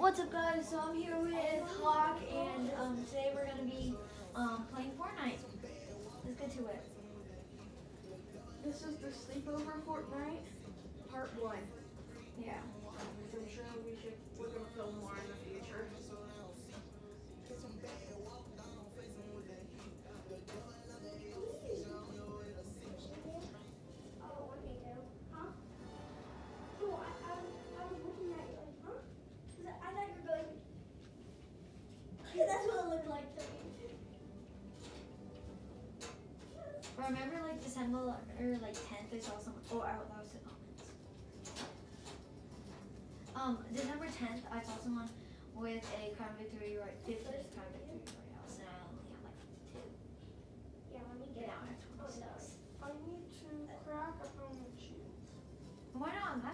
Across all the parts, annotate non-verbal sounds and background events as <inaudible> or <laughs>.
What's up, guys? So I'm here with Hawk, and um, today we're gonna be um, playing Fortnite. Let's get to it. This is the sleepover Fortnite, part one. Yeah. I'm sure we should. We're gonna film more in the future. Remember, like December or like 10th, I saw someone. Oh, I, that was the comments. Um, December 10th, I saw someone with a Crown Victory right, 50 Crown Victory Royales, and I only have like two. Yeah, let me get out. I have 26. I need to crack a helmet shield. Why not?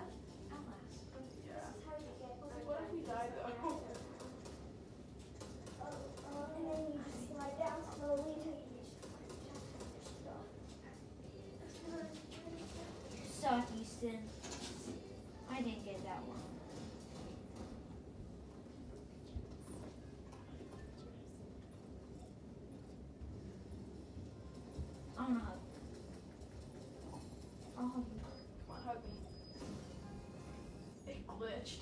It.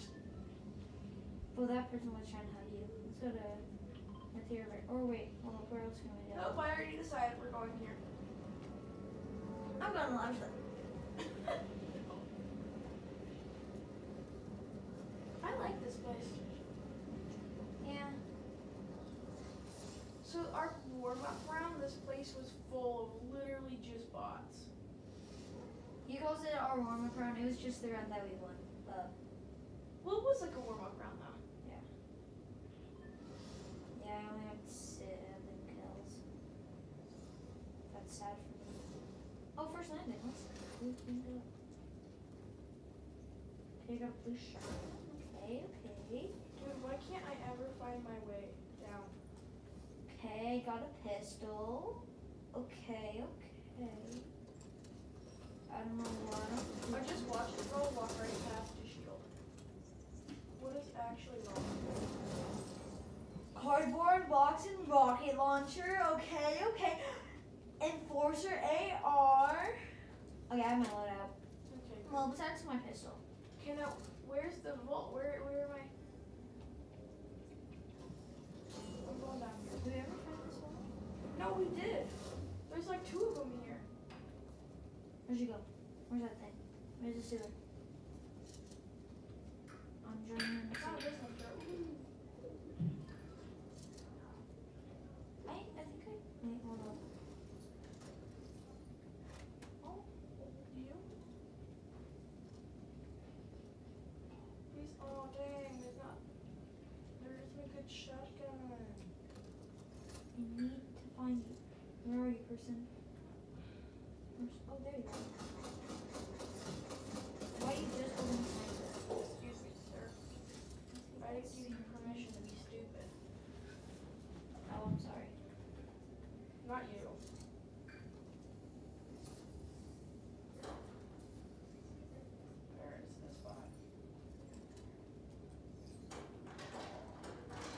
Well, that person was trying to hug you. Let's go to the theater. Or wait, well, where else can we go? Nope, I already decided we're going here. I'm going to lunch. <laughs> I like this place. Yeah. So our warm up round, this place was full of literally just bots. You guys did our warm up round. It was just the round that we won. Uh, Well, it was like a warm up round though. yeah, Yeah, I only had seven kills. That's sad for me. Oh, first landing. Let's blue team go. Okay, got a blue shirt. Okay, okay. Dude, why can't I ever find my way down? Okay, got a pistol. Okay, okay. I don't know what. I just watched a girl walk right past a shield. Actually wrong? Cardboard box and rocket launcher. Okay, okay. Enforcer AR. Okay, I have my loadout. Okay. Well, besides my pistol. Okay, now where's the vault? Where where am I? I'm going down here. Did we ever find this one? No, we did. There's like two of them here. Where'd you go? Where's that thing? Where's the sewer? I'm joining the Oh, sewer. this one's there. Ooh. I, I think I. Wait, hold on. Oh, you? Please. Oh dang, there's not. There isn't a good shotgun. I need to find you. Where person? Where's, oh, there you are. Why are you just holding the sniper? Excuse me, sir. I didn't give you permission to be stupid. Oh, I'm sorry. Not you. Where is this spot?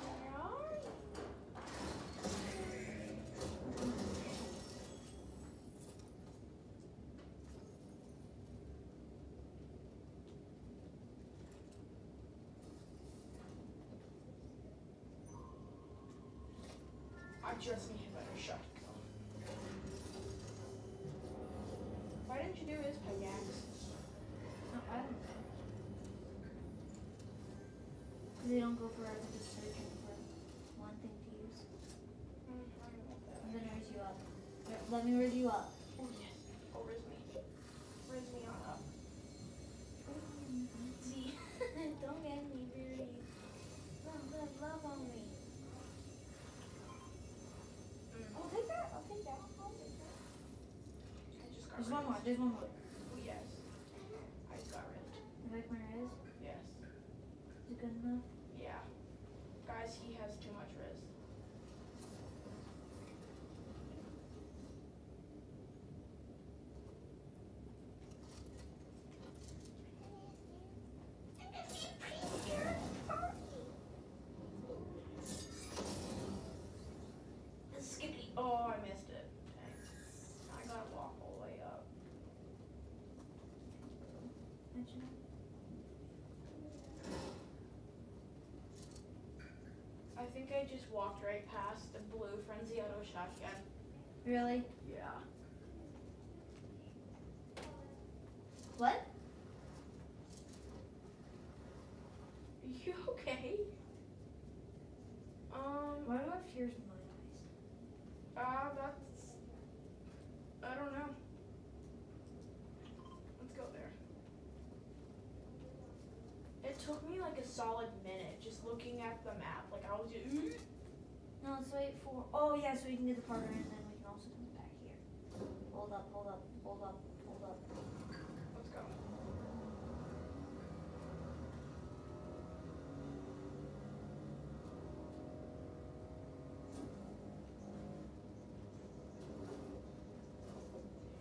Where are you? Just need a better shotgun. Why didn't you do his pickaxe? No, I don't know. Because they don't go forever just searching for one thing to use. Mm, I don't want that. I'm gonna raise you up. Let me raise you up. Oh yes. Oh, raise me. Raise me on up. See, don't get me very. Love, love, love on me. I'll take that. I'll take that. I'll take that. I just got There's one more. There's one more. Oh, yes. I just got ripped. You like my eyes? Yes. Is it good enough? Think I just walked right past the blue Frenzy Auto shotgun. Really? Yeah. What? You okay? Um, Why do I have tears in my eyes? uh, that's. I don't know. Let's go there. It took me like a solid minute just looking at the map. Like I was just. Mm-hmm. No, let's wait for. Oh yeah, so we can get the partner and then we can also come back here. Hold up, hold up, hold up, hold up. Let's go.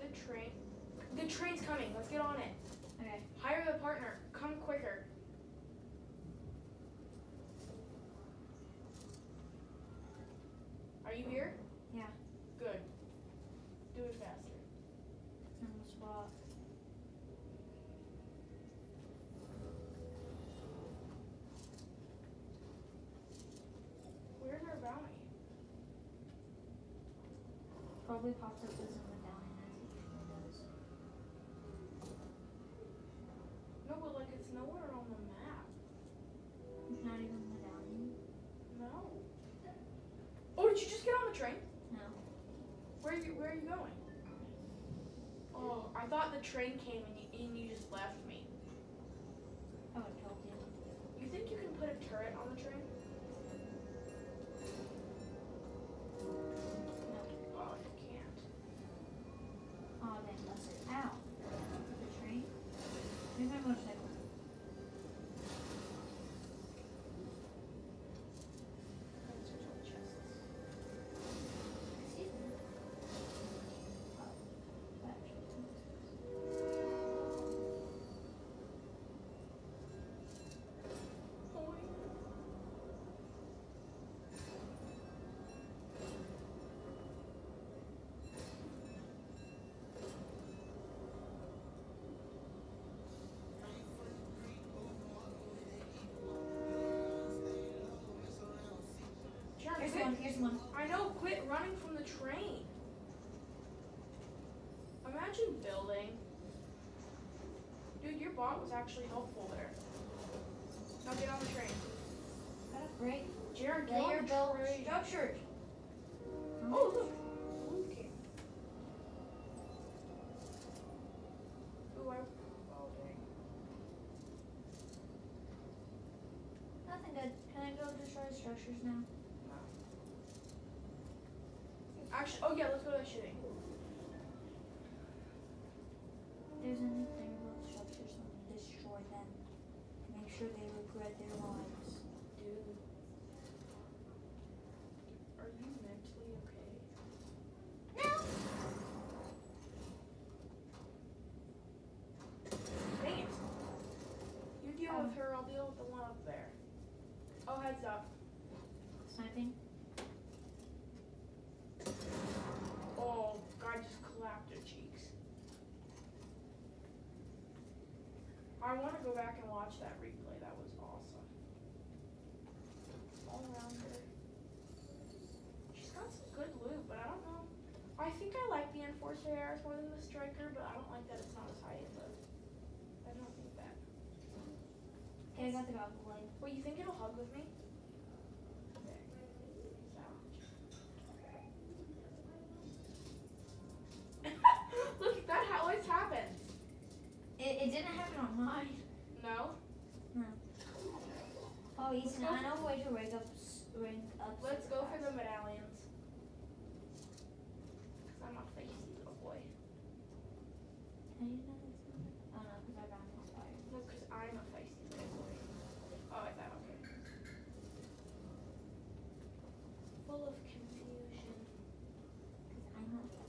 The train. The train's coming. Let's get on it. Okay. Hire the partner. Come quicker. Are you here? Yeah. Good. Do it faster. On the spot. Bounty? Probably popped up as a medallion as it usually does. No, but like it's nowhere on the map. It's not even a medallion. No. Oh, did you just get on the train? No. Where are you, where are you going? Oh, I thought the train came and you, and you just left one, here's one. I know, quit running from the train. Imagine building. Dude, your bot was actually helpful there. Now get on the train. Got a great Jared, get on the built train. structured. Oh, hmm? look. Blue came. Ooh, I. Oh, dang. Nothing good. Can I go destroy structures now? Actually, oh yeah, let's go to the shooting. If there's anything about structures, me destroy them. Make sure they regret their lives. Dude. Are you mentally okay? No! Dang it. You deal Um. with her, I'll deal with the one up there. Oh, heads up. Sniping? Oh, guy just clapped her cheeks. I want to go back and watch that replay. That was awesome. All around her. She's got some good loot, but I don't know. I think I like the Enforcer ARs more than the Striker, but I don't like that it's not as high as those. I don't think that. Okay, I got the goggle blade. Wait, you think it'll hug with me? It, didn't happen on mine. No? No. Oh, Ethan, I know a way to rank up, rank up. Let's go for the medallions. Cause I'm a feisty little boy. How do you know not? Oh no, because I got inspired. No, cause I'm a feisty little boy. Oh, is that okay? Full of confusion. Because I'm not boy.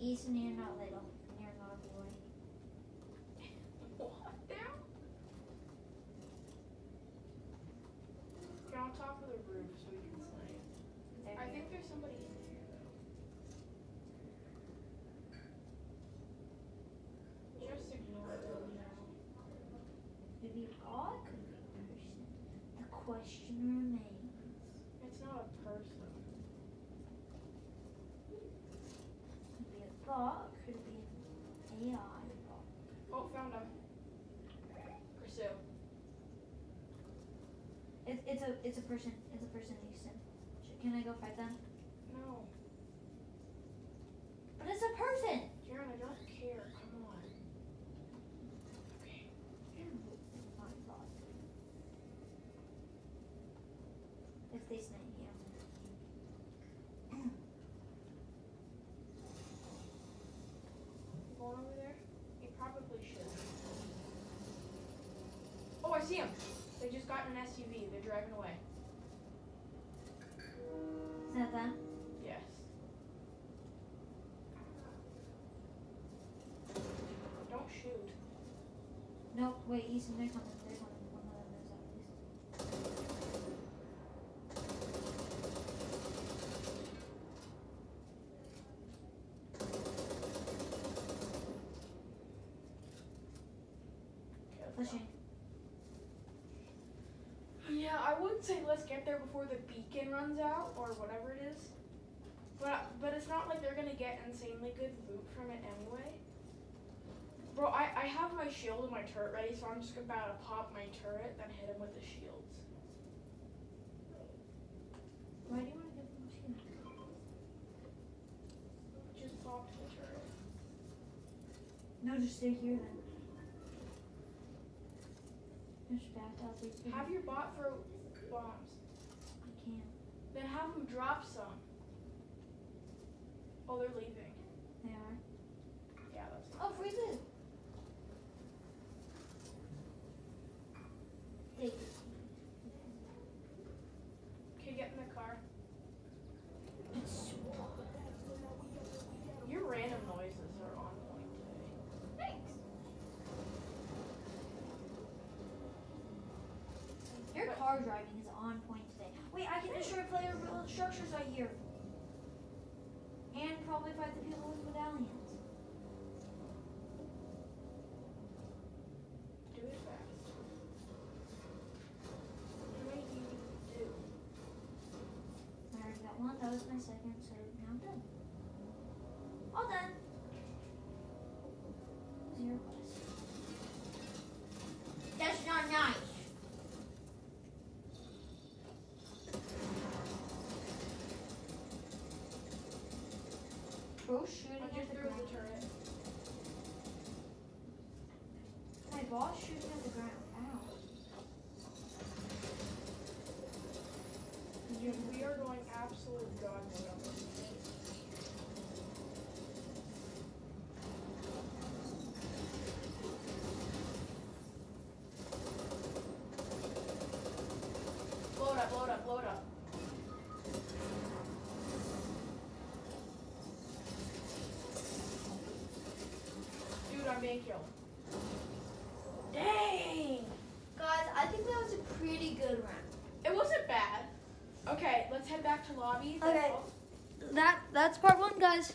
Ethan, you're not little. and You're not a boy. What now? Get on top of the roof so we can snipe. There I think there's somebody in here though. Just ignore them now. Could be god, could be a person. The question remains. It's not a person. Could it be a bot, could it be an AI bot? Oh, found him. Pursue. It's it's a it's a person. It's a person, Houston. Sh- Can I go fight them? No. But it's a person. Karen, I don't care. Come on. Okay. It's not. If they snipe me, I'm gonna- Going over there? He probably should. Oh, I see him. Just got in an SUV. They're driving away. Is that them? Yes. Don't shoot. No, wait, they're coming. They're coming. One of them is at least. Okay, let's go. Pushing. Yeah, I would say let's get there before the beacon runs out or whatever it is. But but it's not like they're gonna get insanely good loot from it anyway. Bro, I, I have my shield and my turret ready, so I'm just about to pop my turret, then hit him with the shields. Why do you want to give them a shield? Just popped the turret. No, just stay here then. Just back out these people. Have your bot throw bombs. I can't. Then have them drop some. Oh, they're leaving. They are. Yeah, that's Oh, freeze it. Take it. Okay, get in the car. It's Your random noises are on point today. Thanks. Your car driving is on point today. Wait, I can destroy structures out here. And probably fight the people with medallions. Do it fast. Many do you do? I already got one. That was my second, so now I'm done. All done. Zero quests. That's not nice. Bro shooting at the ground. the turret. My boss shooting at the ground. Ow. You, we are going absolute god mode on this. Blow it up, blow it up, blow it up. Dude, I'm being killed. Dang! Guys, I think that was a pretty good round. It wasn't bad. Okay, let's head back to lobby. Okay. That that's part one, guys.